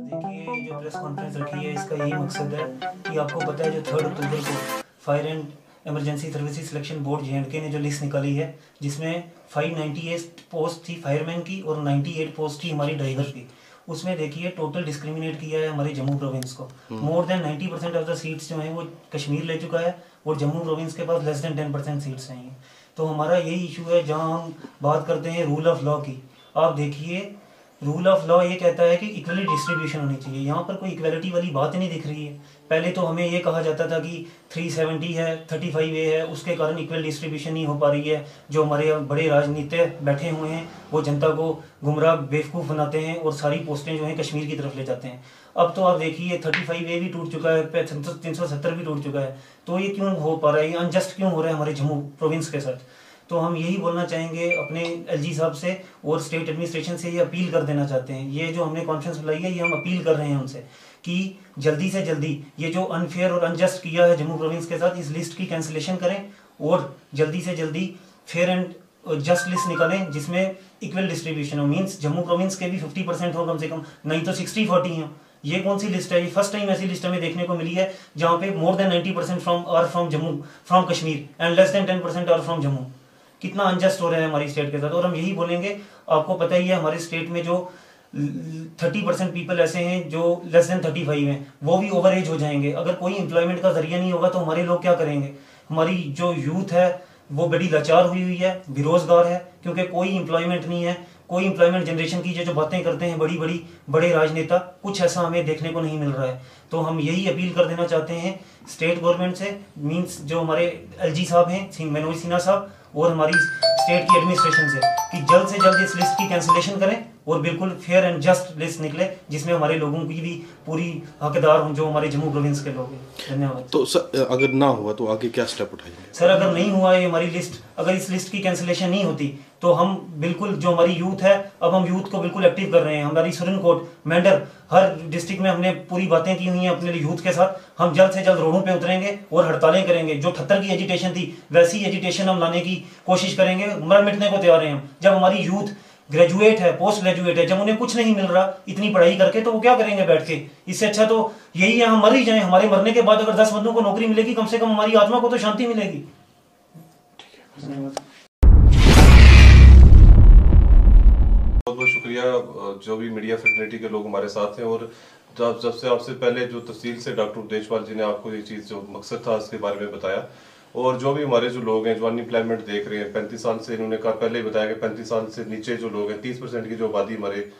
देखिए जो press conference रखी है इसका यही मकसद है कि आपको पता है जो थर्ड अक्टूबर को fire and emergency services selection board J ने जो लिस्ट निकाली है जिसमें 598 पोस्ट थी फायरमैन की और 98 पोस्ट थी हमारी ड्राइवर की। उसमें देखिए टोटल डिस्क्रिमिनेट किया है हमारे जम्मू प्रोविंस को। More than 90 percent of the seats जो हैं वो कश्मीर ले चुका है और जम्मू प्रोविंस के पास लेस देन 10 परसेंट सीट्स हैं तो हमारा यही इशू है जहाँ हम बात करते हैं रूल ऑफ़ लॉ की। आप देखिए रूल ऑफ़ लॉ ये कहता है कि इक्वली डिस्ट्रीब्यूशन होनी चाहिए। यहाँ पर कोई इक्वलिटी वाली बात नहीं दिख रही है। पहले तो हमें ये कहा जाता था कि 370 है 35 ए है, उसके कारण इक्वल डिस्ट्रीब्यूशन नहीं हो पा रही है। जो हमारे बड़े राजनीति बैठे हुए हैं, वो जनता को गुमराह, बेवकूफ़ बनाते हैं और सारी पोस्टें जो हैं कश्मीर की तरफ़ ले जाते हैं। अब तो आप देखिए थर्टी फाइव ए भी टूट चुका है तीन सौ सत्तर भी टूट चुका है। तो ये क्यों हो पा रहा है? ये अनजस्ट क्यों हो रहा है हमारे जम्मू प्रोविंस के साथ? तो हम यही बोलना चाहेंगे अपने एलजी साहब से और स्टेट एडमिनिस्ट्रेशन से ये अपील कर देना चाहते हैं। ये जो हमने कॉन्फ्रेंस बुलाई है, ये हम अपील कर रहे हैं उनसे कि जल्दी से जल्दी ये जो अनफेयर और अनजस्ट किया है जम्मू प्रोविंस के साथ, इस लिस्ट की कैंसिलेशन करें और जल्दी से जल्दी फेयर एंड जस्ट लिस्ट निकालें जिसमें इक्वल डिस्ट्रीब्यूशन हो। मीन्स जम्मू प्रोविंस के भी फिफ्टी परसेंट हो कम से कम, नहीं तो सिक्सटी फोर्टी हो। ये कौन सी लिस्ट है? ये फ़र्स्ट टाइम ऐसी लिस्ट हमें देखने को मिली है जहाँ पे more than ninety percent from are from Jammu from Kashmir and less than ten percent are from Jammu. कितना अनजस्ट हो रहा है हमारी स्टेट के साथ। और हम यही बोलेंगे, आपको पता ही है, हमारे स्टेट में जो थर्टी परसेंट पीपल ऐसे हैं जो लेस देन थर्टी फाइव हैं, वो भी ओवर एज हो जाएँगे। अगर कोई एम्प्लॉयमेंट का ज़रिया नहीं होगा तो हमारे लोग क्या करेंगे? हमारी जो यूथ है, वो बड़ी लाचार हुई हुई है, बेरोजगार है, क्योंकि कोई एम्प्लॉयमेंट नहीं है। कोई इंप्लॉयमेंट जनरेशन की जो बातें करते हैं, बड़ी बड़ी, बड़े राजनेता, कुछ ऐसा हमें देखने को नहीं मिल रहा है। तो हम यही अपील कर देना चाहते हैं स्टेट गवर्नमेंट से मींस जो हमारे एलजी साहब हैं मनोज सिन्हा साहब, और हमारी स्टेट की एडमिनिस्ट्रेशन से, कि जल्द से जल्द इस लिस्ट की कैंसिलेशन करें। और बिल्कुल फेयर एंड जस्ट लिस्ट निकले जिसमें हमारे लोगों की भी पूरी हकदार हों जो हमारे जम्मू प्रोविंस के लोग हैं। धन्यवाद। तो सर अगर ना हुआ तो आगे क्या स्टेप उठाएँगे? सर अगर नहीं हुआ ये हमारी लिस्ट अगर इस लिस्ट की कैंसिलेशन नहीं होती तो हम बिल्कुल जो हमारी यूथ है अब हम यूथ को बिल्कुल एक्टिव कर रहे हैं। हमारी सुरन कोट मेंढर हर डिस्ट्रिक्ट में हमने पूरी बातें की हुई हैं अपने यूथ के साथ। हम जल्द से जल्द रोडों पे उतरेंगे और हड़तालें करेंगे। जो ठत्तर की एजुटेशन थी वैसी एजुटेशन हम लाने की कोशिश करेंगे। मर मिटने को तैयार हैं हम। जब हमारी यूथ ग्रेजुएट है पोस्ट ग्रेजुएट है, जब उन्हें कुछ नहीं मिल रहा, इतनी पढ़ाई करके तो वो क्या करेंगे बैठ के? इससे अच्छा तो यही है, हम मर ही जाए। हमारे मरने के बाद अगर दस बंदों को नौकरी मिलेगी, कम से कम हमारी आत्मा को तो शांति मिलेगी। बहुत बहुत शुक्रिया, जो भी मीडिया फेटर्निटी के लोग हमारे साथ हैं और जब जब से आपसे पहले जो तफसील से डॉक्टर देशपाल जी ने आपको ये चीज़ जो मकसद था उसके बारे में बताया और जो भी हमारे जो लोग हैं, जो अनएम्प्लॉयमेंट देख रहे हैं, पैंतीस साल से इन्होंने कहा, पहले ही बताया कि पैंतीस साल से नीचे जो लोग हैं, तीस परसेंट की जो आबादी हमारे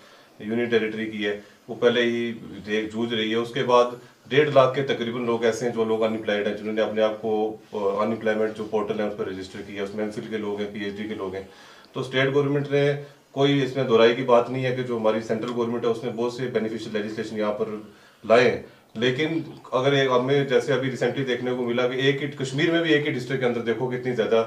यूनियन टेरिटरी की है, वो पहले ही देख, जूझ रही है। उसके बाद डेढ़ लाख के तकरीबन लोग ऐसे हैं जो लोग अनएम्प्लॉयड हैं, जिन्होंने अपने आप को अनएम्प्लॉयमेंट जो पोर्टल है, उस पर रजिस्टर किया उसमें एम के लोग हैं पीएचडी के लोग हैं। तो स्टेट गवर्नमेंट ने कोई इसमें दोहराई की बात नहीं है कि जो हमारी सेंट्रल गवर्नमेंट है, उसने बहुत से बेनिफिशियल लेजिस्लेशन यहाँ पर लाए लेकिन अगर एक हमें जैसे अभी रिसेंटली देखने को मिला कि एक ही कश्मीर में भी एक ही डिस्ट्रिक्ट के अंदर देखो कितनी ज़्यादा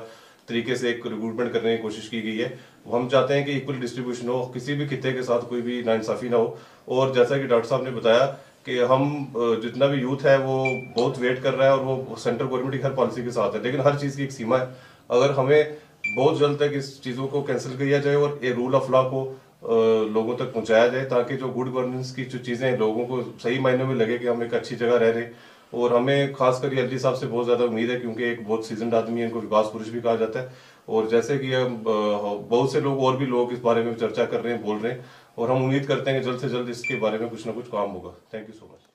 तरीके से एक रिक्रूटमेंट करने की कोशिश की गई है। हम चाहते हैं कि इक्वल डिस्ट्रीब्यूशन हो, किसी भी खिते के साथ कोई भी नाइंसाफी ना हो। और जैसा कि डॉक्टर साहब ने बताया कि हम जितना भी यूथ है, वो बहुत वेट कर रहा है और वो सेंट्रल गवर्नमेंट की हर पॉलिसी के साथ है। लेकिन हर चीज़ की एक सीमा है। अगर हमें बहुत जल्द तक इस चीज़ों को कैंसिल किया जाए और ए रूल ऑफ़ लॉ को लोगों तक पहुँचाया जाए ताकि जो गुड गवर्नेंस की जो चीज़ें लोगों को सही मायने में लगे कि हम एक अच्छी जगह रह रहे और हमें खासकर एल साहब से बहुत ज़्यादा उम्मीद है क्योंकि एक बहुत सीजनड आदमी है, इनको विकास पुरुष भी कहा जाता है। और जैसे कि हम बहुत से लोग और भी लोग इस बारे में चर्चा कर रहे हैं, बोल रहे हैं। और हम उम्मीद करते हैं कि जल्द से जल्द इसके बारे में कुछ ना कुछ काम होगा। Thank you so much